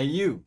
Hey you.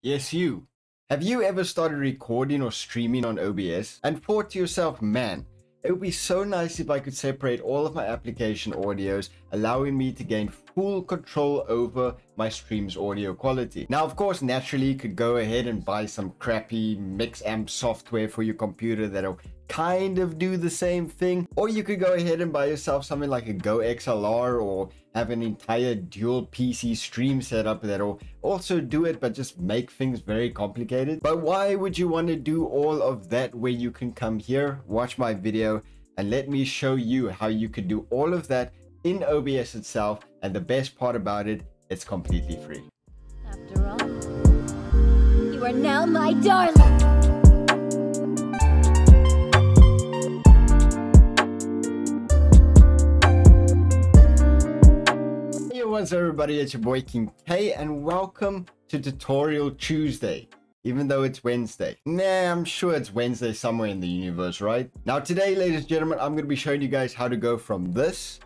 Yes you. Have you ever started recording or streaming on OBS and thought to yourself, man, it would be so nice if I could separate all of my application audios, allowing me to gain full control over my stream's audio quality. Now, of course, naturally, you could go ahead and buy some crappy mix amp software for your computer that'll kind of do the same thing. Or you could go ahead and buy yourself something like a GoXLR or have an entire dual PC stream setup that'll also do it, but just make things very complicated. But why would you want to do all of that where you can come here, watch my video, and let me show you how you could do all of that in OBS itself. And the best part about it, it's completely free. After all, you are now my darling. what's everybody, it's your boy King K and welcome to Tutorial Tuesday. Even though it's Wednesday. Nah, I'm sure it's Wednesday somewhere in the universe, right? Now today, ladies and gentlemen, I'm going to be showing you guys how to go from this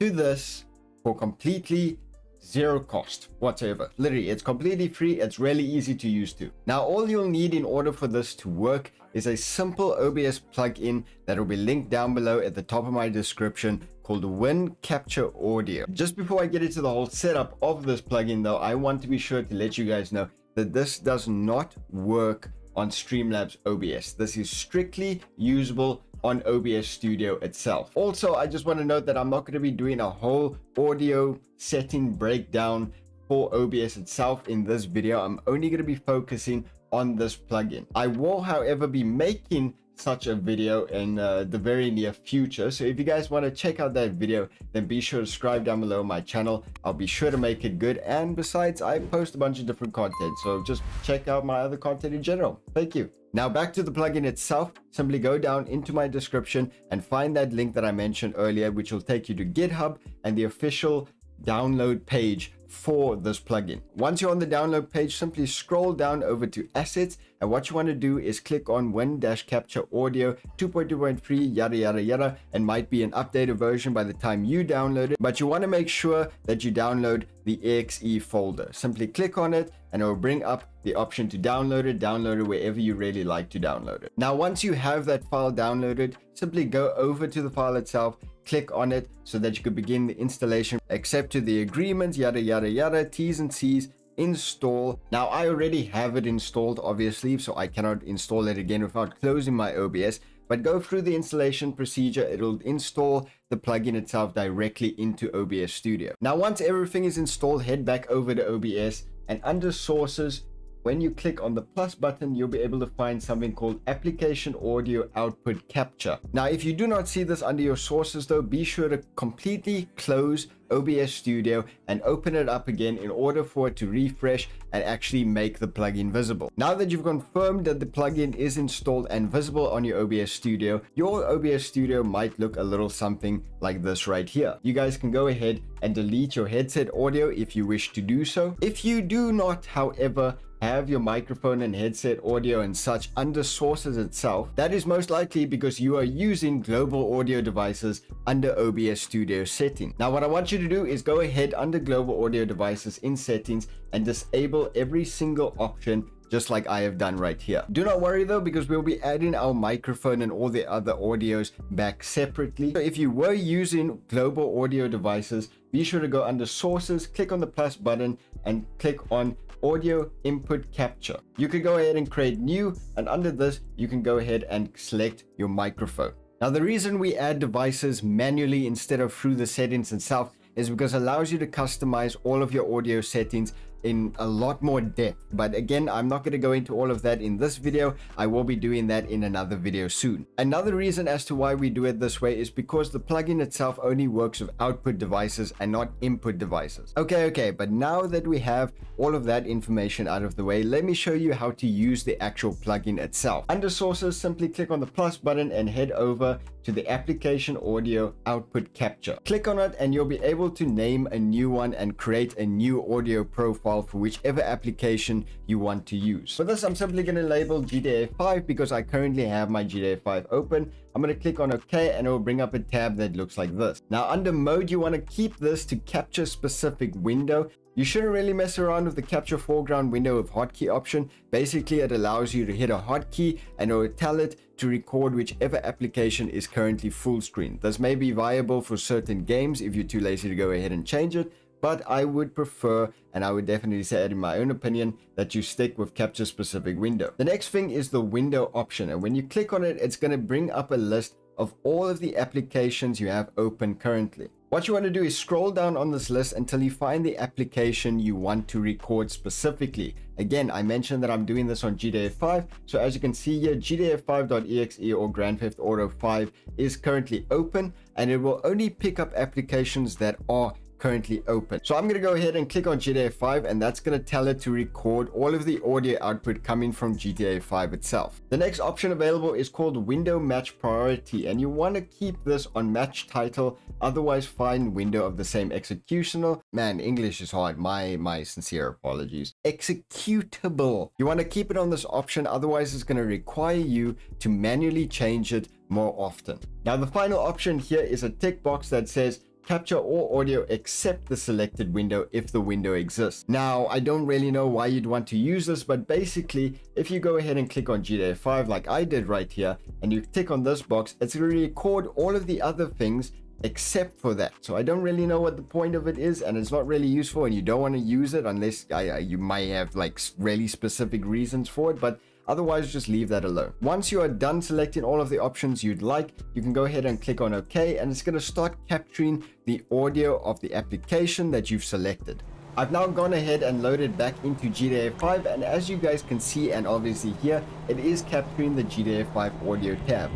to this for completely zero cost whatsoever. Literally, it's completely free. It's really easy to use too. Now, all you'll need in order for this to work is a simple OBS plugin that will be linked down below at the top of my description called Win Capture Audio. Just before I get into the whole setup of this plugin though, I want to be sure to let you guys know that this does not work on Streamlabs OBS. This is strictly usable on OBS Studio itself. Also, I just want to note that I'm not going to be doing a whole audio setting breakdown for OBS itself in this video. I'm only going to be focusing on this plugin. I will, however, be making such a video in uh, the very near future. So if you guys want to check out that video, then be sure to subscribe down below my channel. I'll be sure to make it good. And besides, I post a bunch of different content. So just check out my other content in general. Thank you. Now back to the plugin itself, simply go down into my description and find that link that I mentioned earlier, which will take you to GitHub and the official download page for this plugin. Once you're on the download page, simply scroll down over to assets. And what you want to do is click on Win-Capture Audio 2.2.3 yada yada yada and might be an updated version by the time you download it. But you want to make sure that you download the exe folder. Simply click on it and it will bring up the option to download it, download it wherever you really like to download it. Now, once you have that file downloaded, simply go over to the file itself click on it so that you could begin the installation, accept to the agreement, yada, yada, yada, T's and C's, install. Now, I already have it installed, obviously, so I cannot install it again without closing my OBS, but go through the installation procedure. It'll install the plugin itself directly into OBS Studio. Now, once everything is installed, head back over to OBS and under sources, when you click on the plus button, you'll be able to find something called application audio output capture. Now, if you do not see this under your sources though, be sure to completely close OBS Studio and open it up again in order for it to refresh and actually make the plugin visible. Now that you've confirmed that the plugin is installed and visible on your OBS Studio, your OBS Studio might look a little something like this right here. You guys can go ahead and delete your headset audio if you wish to do so. If you do not, however, have your microphone and headset audio and such under sources itself, that is most likely because you are using global audio devices under OBS Studio setting. Now what I want you to do is go ahead under global audio devices in settings and disable every single option just like I have done right here. Do not worry though, because we'll be adding our microphone and all the other audios back separately. So if you were using global audio devices, be sure to go under sources, click on the plus button and click on audio input capture. You can go ahead and create new and under this, you can go ahead and select your microphone. Now the reason we add devices manually instead of through the settings itself is because it allows you to customize all of your audio settings in a lot more depth. But again, I'm not going to go into all of that in this video. I will be doing that in another video soon. Another reason as to why we do it this way is because the plugin itself only works with output devices and not input devices. Okay, okay, but now that we have all of that information out of the way, let me show you how to use the actual plugin itself. Under sources, simply click on the plus button and head over to the application audio output capture. Click on it and you'll be able to name a new one and create a new audio profile for whichever application you want to use. For this, I'm simply going to label GTA 5 because I currently have my GTA 5 open. I'm going to click on OK and it will bring up a tab that looks like this. Now under mode, you want to keep this to capture specific window You shouldn't really mess around with the capture foreground window with hotkey option. Basically, it allows you to hit a hotkey and it will tell it to record whichever application is currently full screen. This may be viable for certain games if you're too lazy to go ahead and change it, but I would prefer, and I would definitely say it in my own opinion, that you stick with capture specific window. The next thing is the window option, and when you click on it, it's going to bring up a list of all of the applications you have open currently. What you want to do is scroll down on this list until you find the application you want to record specifically. Again, I mentioned that I'm doing this on GTA 5. So as you can see here, GTA 5.exe or Grand Theft Auto 5 is currently open and it will only pick up applications that are currently open. So I'm going to go ahead and click on GTA 5 and that's going to tell it to record all of the audio output coming from GTA 5 itself. The next option available is called window match priority and you want to keep this on match title otherwise find window of the same executional. Man, English is hard. My my sincere apologies. Executable. You want to keep it on this option otherwise it's going to require you to manually change it more often. Now the final option here is a tick box that says capture all audio except the selected window if the window exists. Now, I don't really know why you'd want to use this, but basically, if you go ahead and click on GTA 5 like I did right here, and you tick on this box, it's going to record all of the other things except for that. So I don't really know what the point of it is, and it's not really useful, and you don't want to use it unless uh, you might have like really specific reasons for it, but Otherwise, just leave that alone. Once you are done selecting all of the options you'd like, you can go ahead and click on OK, and it's going to start capturing the audio of the application that you've selected. I've now gone ahead and loaded back into GTA 5 and as you guys can see and obviously here, it is capturing the GTA 5 audio tab.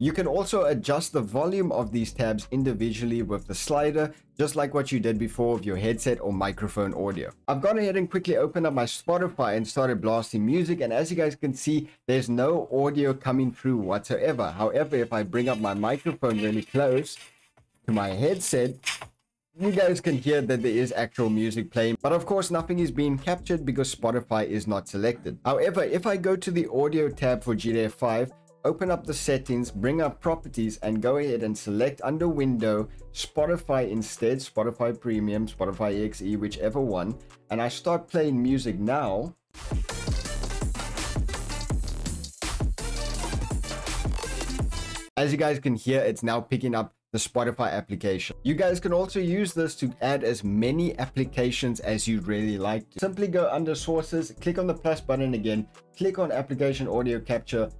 You can also adjust the volume of these tabs individually with the slider, just like what you did before with your headset or microphone audio. I've gone ahead and quickly opened up my Spotify and started blasting music, and as you guys can see, there's no audio coming through whatsoever. However, if I bring up my microphone really close to my headset, you guys can hear that there is actual music playing, but of course nothing is being captured because Spotify is not selected. However, if I go to the audio tab for GTA 5, open up the settings, bring up properties, and go ahead and select under window Spotify instead, Spotify Premium, Spotify EXE, whichever one. And I start playing music now. As you guys can hear, it's now picking up the Spotify application. You guys can also use this to add as many applications as you really like. To. Simply go under sources, click on the plus button again, click on application audio capture,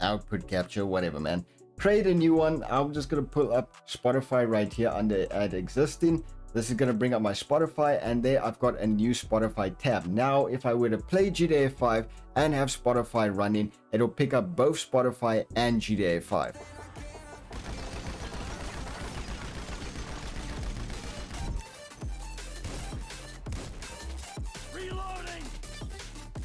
output capture, whatever, man. Create a new one. I'm just going to pull up Spotify right here under add existing. This is going to bring up my Spotify and there I've got a new Spotify tab. Now, if I were to play GTA 5 and have Spotify running, it'll pick up both Spotify and GTA 5.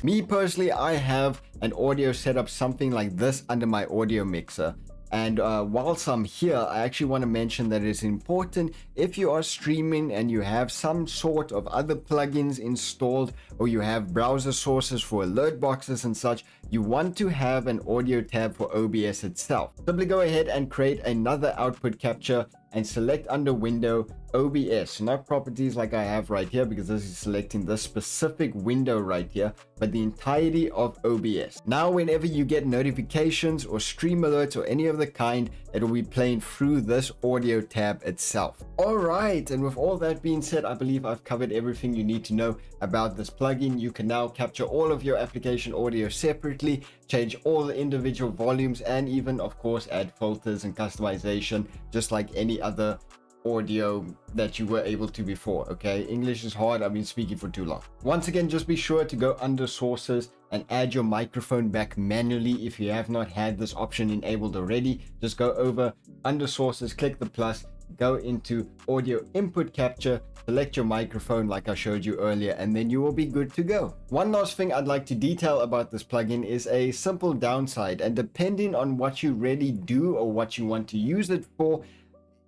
Me personally, I have an audio setup something like this under my audio mixer. And uh, whilst I'm here, I actually want to mention that it's important if you are streaming and you have some sort of other plugins installed or you have browser sources for alert boxes and such, you want to have an audio tab for OBS itself. Simply go ahead and create another output capture and select under window OBS, not properties like I have right here because this is selecting this specific window right here, but the entirety of OBS. Now, whenever you get notifications or stream alerts or any of the kind, it will be playing through this audio tab itself. All right, and with all that being said, I believe I've covered everything you need to know about this plugin. You can now capture all of your application audio separately, change all the individual volumes, and even, of course, add filters and customization, just like any other audio that you were able to before okay? English is hard i've been speaking for too long. Once again just be sure to go under sources and add your microphone back manually if you have not had this option enabled already. Just go over under sources click the plus go into audio input capture select your microphone like I showed you earlier and then you will be good to go. One last thing I'd like to detail about this plugin is a simple downside and depending on what you really do or what you want to use it for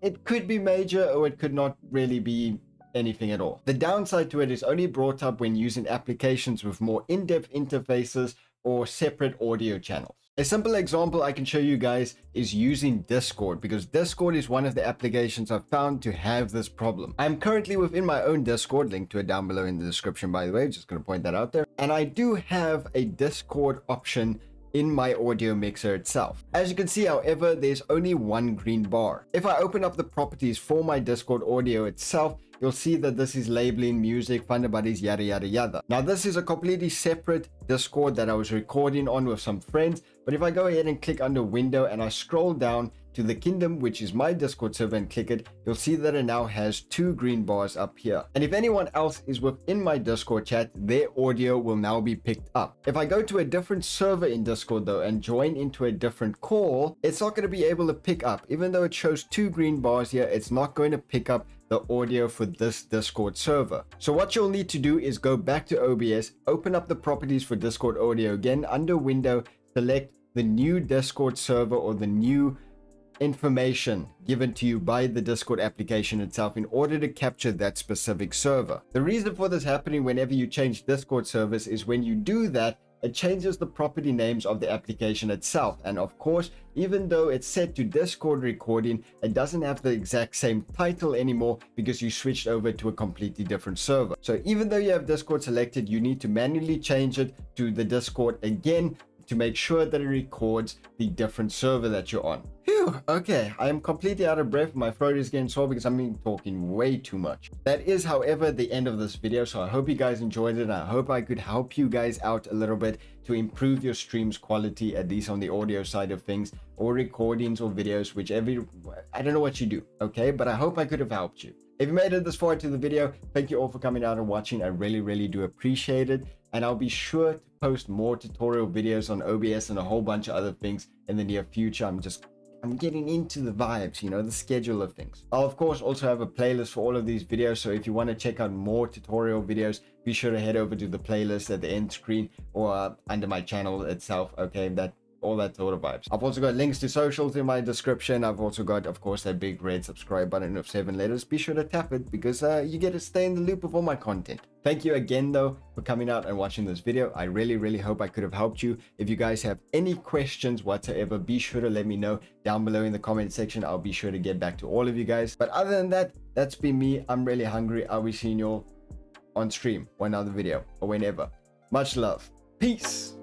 it could be major or it could not really be anything at all. The downside to it is only brought up when using applications with more in-depth interfaces or separate audio channels. A simple example I can show you guys is using Discord because Discord is one of the applications I've found to have this problem. I'm currently within my own Discord, link to it down below in the description by the way, just going to point that out there. And I do have a Discord option in my audio mixer itself. As you can see, however, there's only one green bar. If I open up the properties for my Discord audio itself, you'll see that this is labeling music, Thunder Buddies, yada yada yada. Now this is a completely separate Discord that I was recording on with some friends, but if I go ahead and click under window and I scroll down, to the kingdom, which is my Discord server, and click it, you'll see that it now has two green bars up here. And if anyone else is within my Discord chat, their audio will now be picked up. If I go to a different server in Discord though and join into a different call, it's not going to be able to pick up. Even though it shows two green bars here, it's not going to pick up the audio for this Discord server. So what you'll need to do is go back to OBS, open up the properties for Discord audio again under window, select the new Discord server or the new information given to you by the Discord application itself in order to capture that specific server. The reason for this happening whenever you change Discord service is when you do that, it changes the property names of the application itself. And of course, even though it's set to Discord recording, it doesn't have the exact same title anymore because you switched over to a completely different server. So even though you have Discord selected, you need to manually change it to the Discord again to make sure that it records the different server that you're on. Phew, okay, I am completely out of breath. My throat is getting sore because I'm been talking way too much. That is, however, the end of this video. So I hope you guys enjoyed it. And I hope I could help you guys out a little bit to improve your stream's quality, at least on the audio side of things, or recordings or videos, whichever, I don't know what you do, okay? But I hope I could have helped you. If you made it this far into the video, thank you all for coming out and watching. I really, really do appreciate it. And I'll be sure to post more tutorial videos on OBS and a whole bunch of other things in the near future. I'm just I'm getting into the vibes, you know, the schedule of things. I'll of course also have a playlist for all of these videos. So if you want to check out more tutorial videos, be sure to head over to the playlist at the end screen or uh, under my channel itself. Okay, that all that sort of vibes. I've also got links to socials in my description. I've also got, of course, that big red subscribe button of seven letters. Be sure to tap it because uh, you get to stay in the loop of all my content. Thank you again, though, for coming out and watching this video. I really, really hope I could have helped you. If you guys have any questions whatsoever, be sure to let me know down below in the comment section. I'll be sure to get back to all of you guys. But other than that, that's been me. I'm really hungry. I'll be seeing you all on stream or another video or whenever. Much love. Peace.